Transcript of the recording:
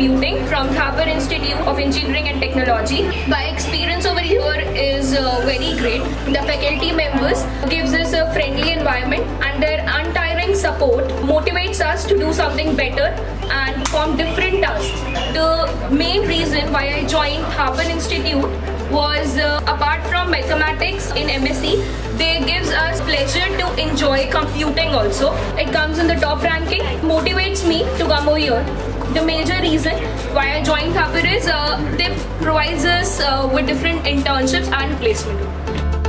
Computing from Thapar Institute of Engineering and Technology. My experience over here is uh, very great. The faculty members gives us a friendly environment and their untiring support motivates us to do something better and perform different tasks. The main reason why I joined Thapar Institute was uh, apart from mathematics in MSc, enjoy computing also. It comes in the top ranking, motivates me to come over here. The major reason why I joined Thapar is uh, they provides us uh, with different internships and placement.